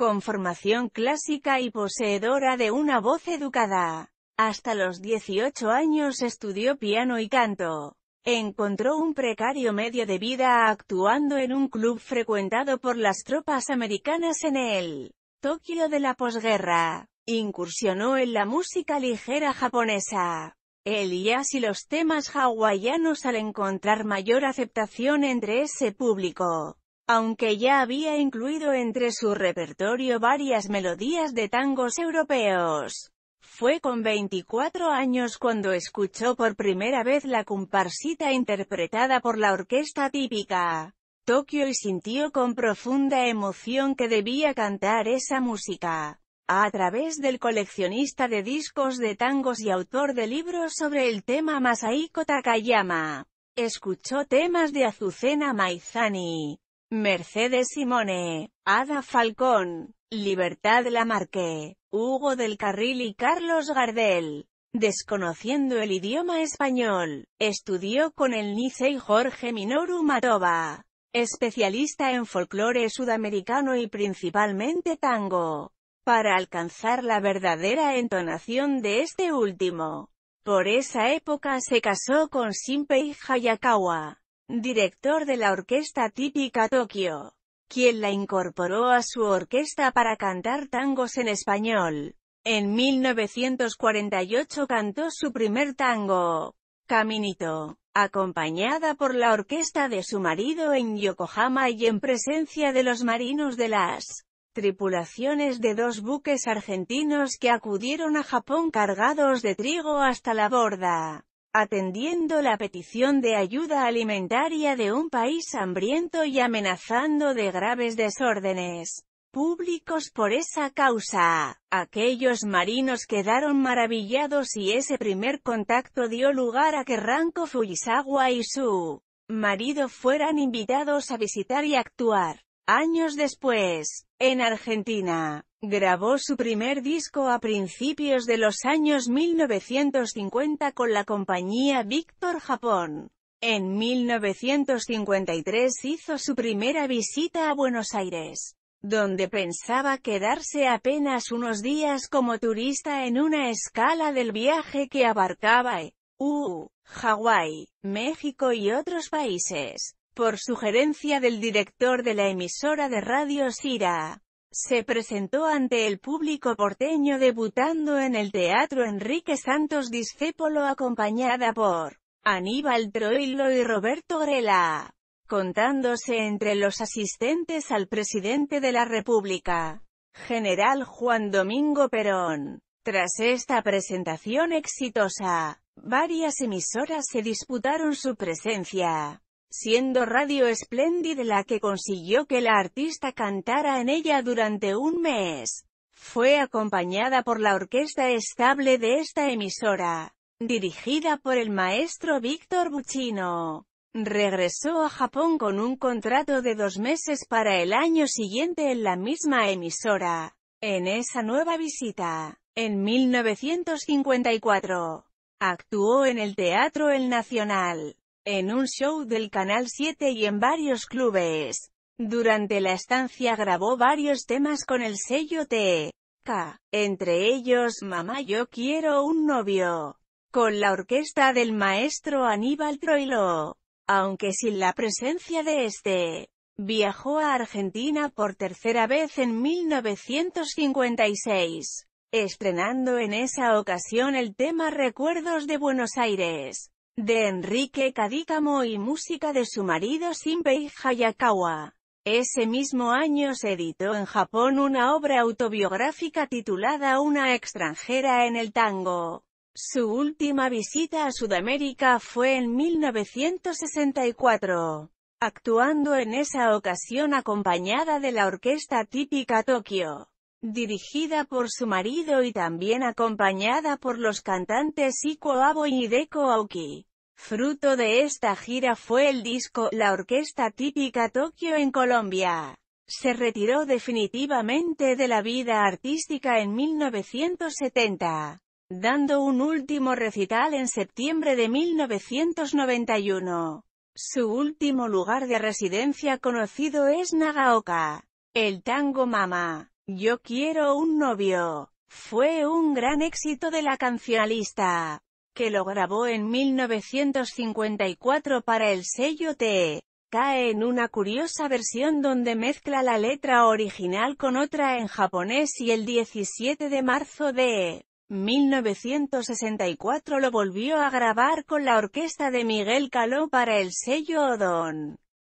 con formación clásica y poseedora de una voz educada. Hasta los 18 años estudió piano y canto. Encontró un precario medio de vida actuando en un club frecuentado por las tropas americanas en el Tokio de la posguerra. Incursionó en la música ligera japonesa, el jazz y los temas hawaianos al encontrar mayor aceptación entre ese público. Aunque ya había incluido entre su repertorio varias melodías de tangos europeos. Fue con 24 años cuando escuchó por primera vez la comparsita interpretada por la orquesta típica Tokio y sintió con profunda emoción que debía cantar esa música. A través del coleccionista de discos de tangos y autor de libros sobre el tema Masaiko Takayama, escuchó temas de Azucena Maizani, Mercedes Simone, Ada Falcón, Libertad Lamarque, Hugo del Carril y Carlos Gardel. Desconociendo el idioma español, estudió con el Nisei Jorge Minoru Matoba, especialista en folclore sudamericano y principalmente tango, para alcanzar la verdadera entonación de este último. Por esa época se casó con Shinpei Hayakawa, director de la orquesta típica Tokio, quien la incorporó a su orquesta para cantar tangos en español. En 1948 cantó su primer tango, Caminito, acompañada por la orquesta de su marido en Yokohama y en presencia de los marinos de las tripulaciones de dos buques argentinos que acudieron a Japón cargados de trigo hasta la borda atendiendo la petición de ayuda alimentaria de un país hambriento y amenazando de graves desórdenes públicos por esa causa. Aquellos marinos quedaron maravillados y ese primer contacto dio lugar a que Ranko Fujisawa y su marido fueran invitados a visitar y actuar. Años después, en Argentina, grabó su primer disco a principios de los años 1950 con la compañía Victor Japón. En 1953 hizo su primera visita a Buenos Aires, donde pensaba quedarse apenas unos días como turista en una escala del viaje que abarcaba EU, Hawái, México y otros países por sugerencia del director de la emisora de radio Sira. Se presentó ante el público porteño debutando en el Teatro Enrique Santos Discépolo acompañada por Aníbal Troilo y Roberto Grela, contándose entre los asistentes al presidente de la República, general Juan Domingo Perón. Tras esta presentación exitosa, varias emisoras se disputaron su presencia siendo Radio Splendid la que consiguió que la artista cantara en ella durante un mes. Fue acompañada por la orquesta estable de esta emisora, dirigida por el maestro Víctor Buccino. Regresó a Japón con un contrato de dos meses para el año siguiente en la misma emisora. En esa nueva visita, en 1954, actuó en el Teatro El Nacional, en un show del Canal 7 y en varios clubes. Durante la estancia grabó varios temas con el sello T.K., entre ellos Mamá yo quiero un novio, con la orquesta del maestro Aníbal Troilo, aunque sin la presencia de este. Viajó a Argentina por tercera vez en 1956, estrenando en esa ocasión el tema Recuerdos de Buenos Aires de Enrique Cadícamo y música de su marido Shinpei Hayakawa. Ese mismo año se editó en Japón una obra autobiográfica titulada Una extranjera en el tango. Su última visita a Sudamérica fue en 1964, actuando en esa ocasión acompañada de la orquesta típica Tokio, dirigida por su marido y también acompañada por los cantantes Iko Abo y Hideko Aoki. Fruto de esta gira fue el disco La Orquesta Típica Tokio en Colombia. Se retiró definitivamente de la vida artística en 1970, dando un último recital en septiembre de 1991. Su último lugar de residencia conocido es Nagaoka. El tango Mama, Yo quiero un novio. Fue un gran éxito de la cancionalista, que lo grabó en 1954 para el sello T. Cae en una curiosa versión donde mezcla la letra original con otra en japonés y el 17 de marzo de 1964 lo volvió a grabar con la orquesta de Miguel Caló para el sello Odón.